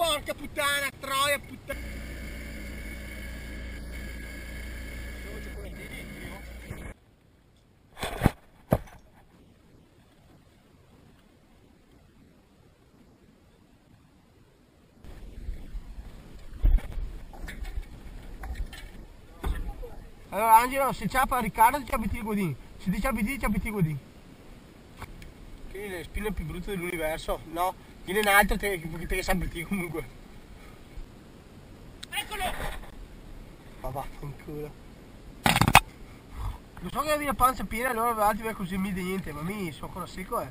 Porca puttana, troia puttana. Allora Angelo, se ciapa Riccardo ti abiti Godin, se ti abiti ti abiti Godin. Quindi le spine più brutte dell'universo, no? Viene un altro te, che te sempre ti comunque. Eccolo! Ma vaffanculo. Lo so che avevi la pancia piena, allora avanti vai così mi di niente, ma mi sono ancora secco eh.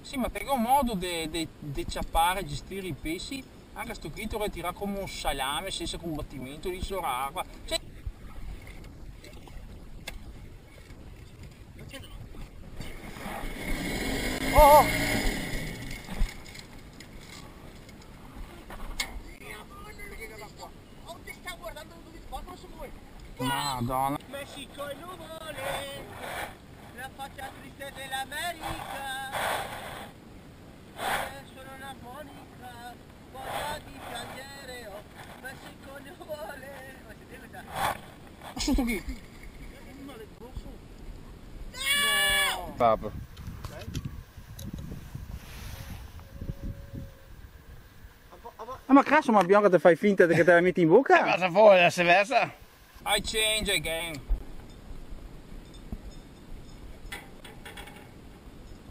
Sì, ma perché un modo di ciappare, gestire i pesci anche sto qui lo tira come un salame senza combattimento di soracqua. Cioè... Oh! Madonna. Messico e nuvole, la faccia triste dell'America. Eh, sono un'armonica, voglia di piangere, oh, Messico e nuvole. Ma si deve da... Ma sotto qui? No! Papa. Ah, ma cazzo, ma Bianca te fai finta che te la metti in bocca? Passa fuori, viceversa. I change again.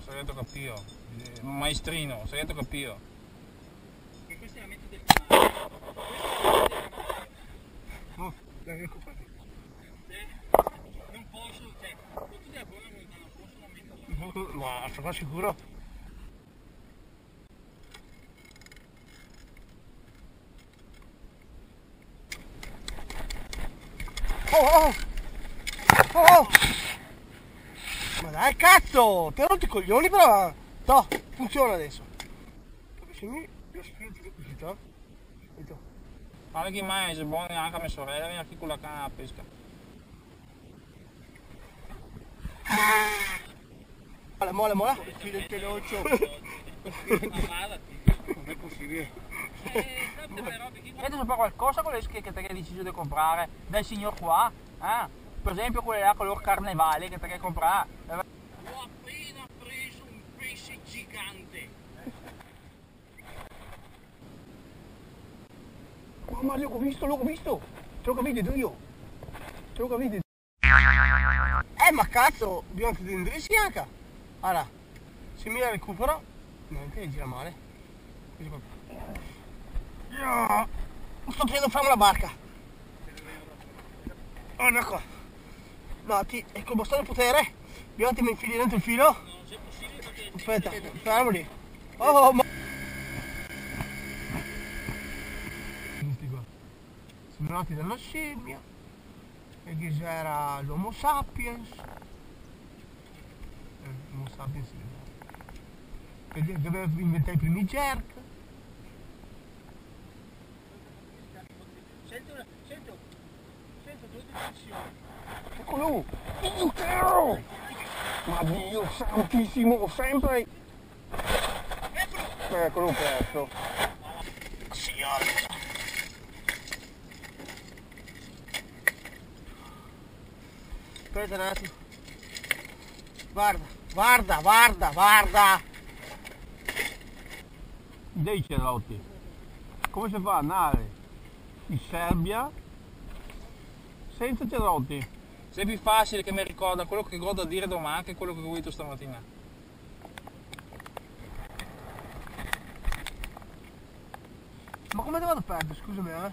Segreto capio. Eh, Maestrino, segreto capio. E questa è la mente del Oh, Non posso, cioè, tutti da buona volontà, non posso la mettere. Ma sono sicuro? Oh, oh! Oh! Ma dai cazzo! Te non ti coglioni però! No, funziona adesso. Se mi... Io spinto così, no? Sento. Guarda che mai, se buono anche a mia sorella, viene qui con la canna a pesca. Mola, mola, mola. Filo il peloccio. Non è possibile. Avete sapere qualcosa con le esche che hai deciso di comprare dal signor qua? Eh? Per esempio quelle là color carnevale che te hai comprato. Ho appena preso un pesce gigante. Oh, ma l'ho visto, l'ho visto. Te l'ho capito io. Te l'ho capito. Eh, ma cazzo, dobbiamo tutti indirizzi anche. Allora, se mi la recupero, non ti gira male. Così proprio. Io sto prendendo fare la barca. Guarda qua. No, ti, è col bastone potere. Abbiamo ti mi infili dentro il filo. Aspetta, fermali. Oh, ma... Sono nati dalla scimmia. E che c'era l'Homo sapiens. Eh, L'Homo sapiens. Che aveva inventato i primi jerk. Sento, sento, sento due dimensioni. Eccolo! Intero! Ma Dio santissimo, sempre! Eccolo perso. Signore. Aspetta un attimo. Guarda, guarda, guarda, guarda. Dei cerotti. Come si fa a andare in Serbia senza cerotti? Se è più facile che mi ricorda quello che godo a dire domani che quello che ho detto stamattina. Ma come te vado a perdere, scusami, eh?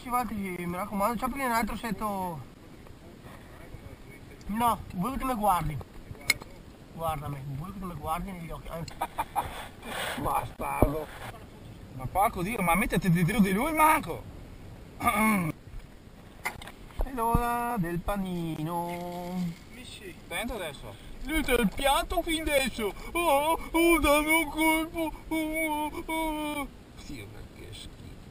Si va, ti, mi raccomando, c'è un altro setto. No, vuoi che mi guardi. Guardami, vuoi che mi guardi negli occhi. Bastardo! Ma porco dio, ma mettete dietro di lui Marco! È l'ora del panino. Dentro adesso. Lui c'è il piatto fin adesso. Oh, oh, dammi un colpo. Oh, oh. Dio, ma che schifo.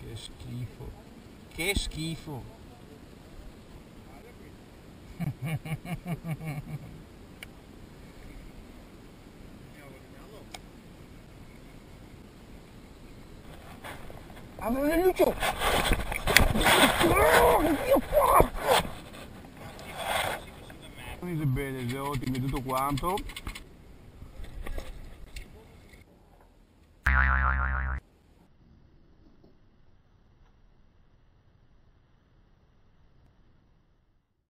Che schifo. Che schifo. Oh, porco! Unite bene, Zeoti, tutto quanto.